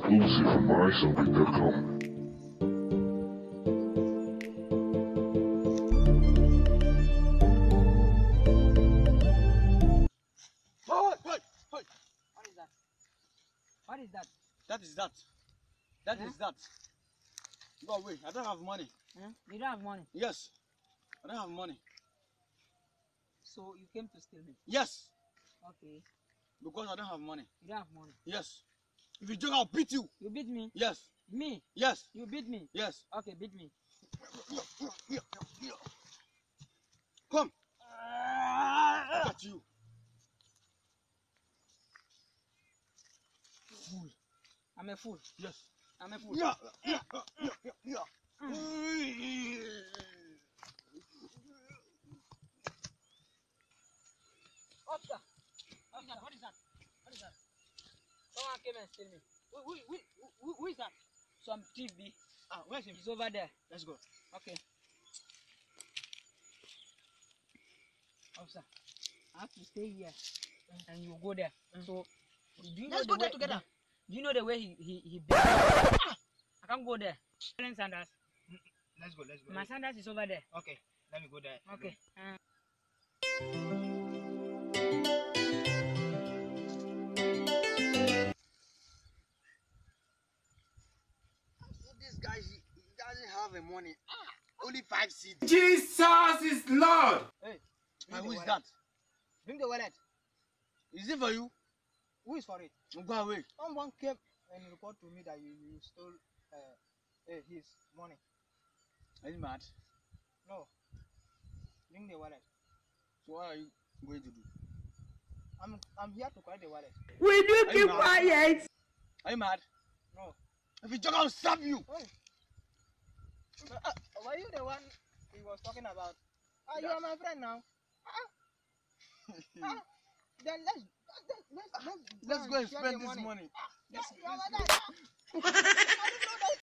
Exclusive from MySongbit.com. Wait, wait, wait. What is that? What is that? That is that. That is Huh? that. Go away. I don't have money. Huh? You don't have money, Yes. I don't have money. so you came to steal me. Yes. Okay. Because I don't have money. You don't have money. Yes. If you joke, I'll beat you. You beat me. Yes. Me. Yes. You beat me. Yes. Okay, beat me. Come. Look at you. Fool. I'm a fool. Yes. I'm a fool. Yeah. Yeah. Yeah. Yeah. yeah. Oscar, what is that? What is that? Came and steal me. Who, who, who, who, who is that? Some TV. Ah, where's him? He's over there. Let's go. Okay. Officer, I have to stay here and you go there. So, do you know Let's the go there way- together. Do you know the way he he he? I can't go there. Sanders. Let's go. Let's go. My Sanders is over there. Okay. Let me go there. Okay. Uh, This he, he doesn't have a money. Ah, only five seeds. Jesus is Lord. hey, And bring who the is wallet. that? Bring the wallet. Is it for you? Who is for it? Go away. Someone came and report to me that you, you stole uh, uh, his money. Are you mad? No. Bring the wallet. So what are you going to do? I'm I'm here to collect the wallet. Will you Are keep mad? quiet? Are you mad? No. If you joke, I'll stab you. Hey. Uh, uh, were you the one he was talking about? Ah, you are my friend now. Ah, ah. Then let's let's let's, let's, Let's go and spend this money. money. Yeah, Let's, you are let's my go. dad. Ah.